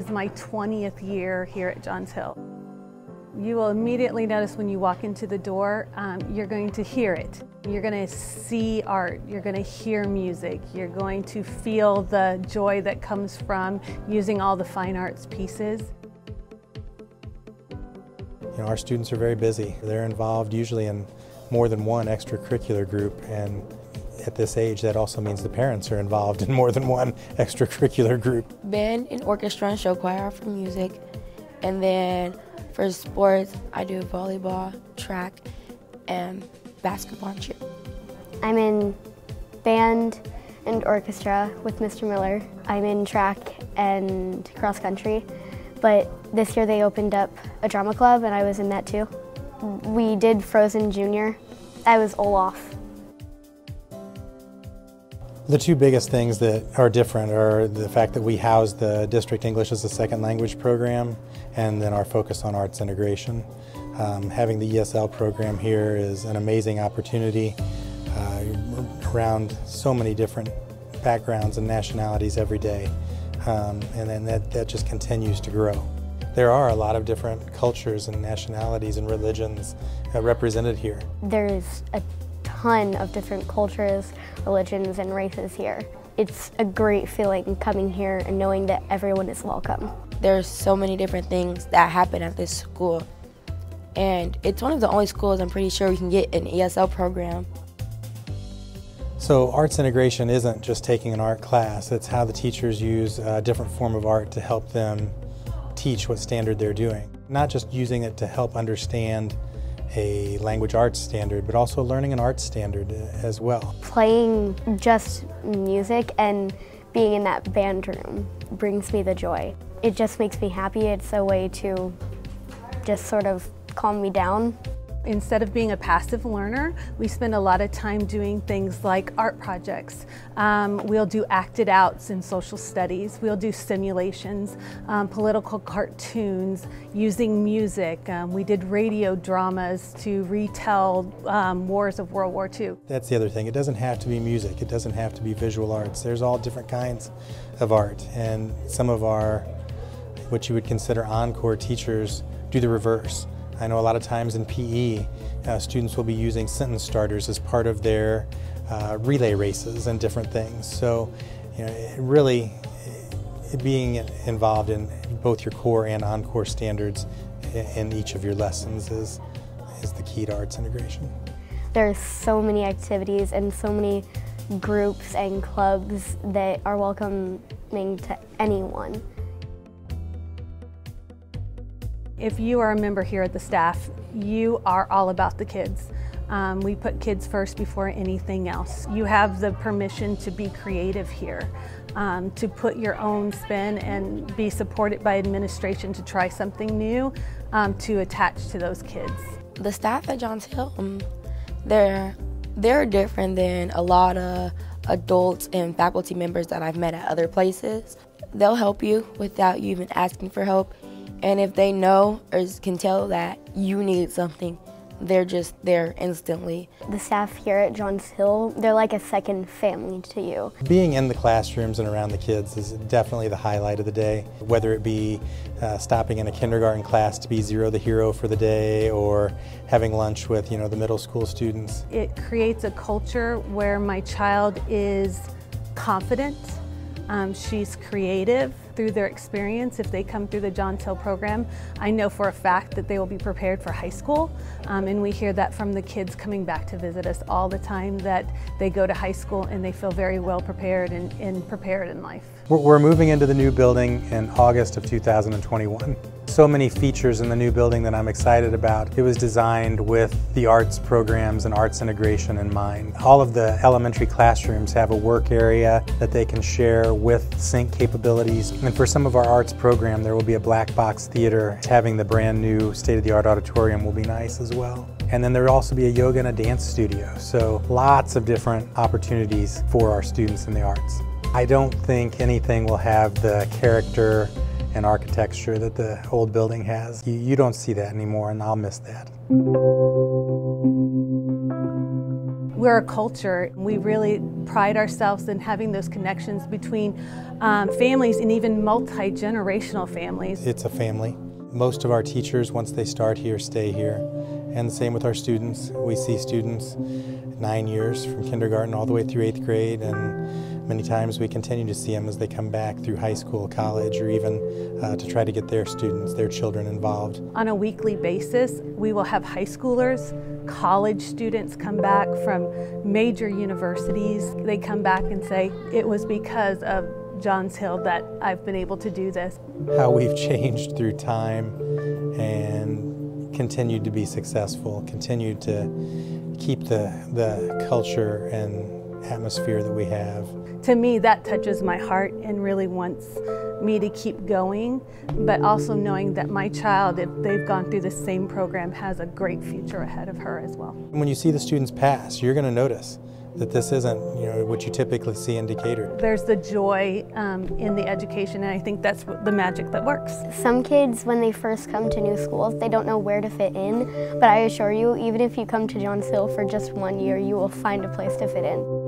is my 20th year here at Johns Hill. You will immediately notice when you walk into the door, um, you're going to hear it. You're going to see art, you're going to hear music, you're going to feel the joy that comes from using all the fine arts pieces. You know, our students are very busy. They're involved usually in more than one extracurricular group and at this age that also means the parents are involved in more than one extracurricular group. Band and orchestra and show choir for music and then for sports I do volleyball, track, and basketball and cheer. I'm in band and orchestra with Mr. Miller. I'm in track and cross country, but this year they opened up a drama club and I was in that too. We did Frozen Junior. I was Olaf. The two biggest things that are different are the fact that we house the District English as a Second Language program and then our focus on arts integration. Um, having the ESL program here is an amazing opportunity uh, around so many different backgrounds and nationalities every day. Um, and then that, that just continues to grow. There are a lot of different cultures and nationalities and religions uh, represented here. There's a ton of different cultures, religions, and races here. It's a great feeling coming here and knowing that everyone is welcome. There's so many different things that happen at this school. And it's one of the only schools I'm pretty sure we can get an ESL program. So arts integration isn't just taking an art class, it's how the teachers use a different form of art to help them teach what standard they're doing. Not just using it to help understand a language arts standard, but also learning an art standard as well. Playing just music and being in that band room brings me the joy. It just makes me happy. It's a way to just sort of calm me down. Instead of being a passive learner, we spend a lot of time doing things like art projects. Um, we'll do acted outs in social studies. We'll do simulations, um, political cartoons, using music. Um, we did radio dramas to retell um, wars of World War II. That's the other thing. It doesn't have to be music. It doesn't have to be visual arts. There's all different kinds of art. And some of our, what you would consider encore teachers, do the reverse. I know a lot of times in PE, uh, students will be using sentence starters as part of their uh, relay races and different things. So, you know, really being involved in both your core and encore standards in each of your lessons is, is the key to arts integration. There are so many activities and so many groups and clubs that are welcoming to anyone. If you are a member here at the staff, you are all about the kids. Um, we put kids first before anything else. You have the permission to be creative here, um, to put your own spin and be supported by administration to try something new um, to attach to those kids. The staff at Johns Hill, um, they're, they're different than a lot of adults and faculty members that I've met at other places. They'll help you without you even asking for help. And if they know or can tell that you need something, they're just there instantly. The staff here at Johns Hill, they're like a second family to you. Being in the classrooms and around the kids is definitely the highlight of the day, whether it be uh, stopping in a kindergarten class to be Zero the hero for the day or having lunch with you know the middle school students. It creates a culture where my child is confident, um, she's creative, through their experience, if they come through the Johns Hill program, I know for a fact that they will be prepared for high school. Um, and we hear that from the kids coming back to visit us all the time that they go to high school and they feel very well prepared and, and prepared in life. We're moving into the new building in August of 2021 so many features in the new building that I'm excited about. It was designed with the arts programs and arts integration in mind. All of the elementary classrooms have a work area that they can share with sync capabilities. And for some of our arts program, there will be a black box theater. Having the brand new state-of-the-art auditorium will be nice as well. And then there will also be a yoga and a dance studio. So lots of different opportunities for our students in the arts. I don't think anything will have the character and architecture that the old building has. You, you don't see that anymore and I'll miss that. We're a culture. We really pride ourselves in having those connections between um, families and even multi-generational families. It's a family. Most of our teachers, once they start here, stay here. And the same with our students. We see students nine years from kindergarten all the way through eighth grade, and many times we continue to see them as they come back through high school, college, or even uh, to try to get their students, their children involved. On a weekly basis, we will have high schoolers, college students come back from major universities. They come back and say, it was because of Johns Hill that I've been able to do this. How we've changed through time and continued to be successful, continued to keep the, the culture and atmosphere that we have. To me, that touches my heart and really wants me to keep going, but also knowing that my child, if they've gone through the same program, has a great future ahead of her as well. When you see the students pass, you're going to notice that this isn't you know what you typically see in Decatur. There's the joy um, in the education, and I think that's the magic that works. Some kids, when they first come to new schools, they don't know where to fit in, but I assure you, even if you come to Johns Hill for just one year, you will find a place to fit in.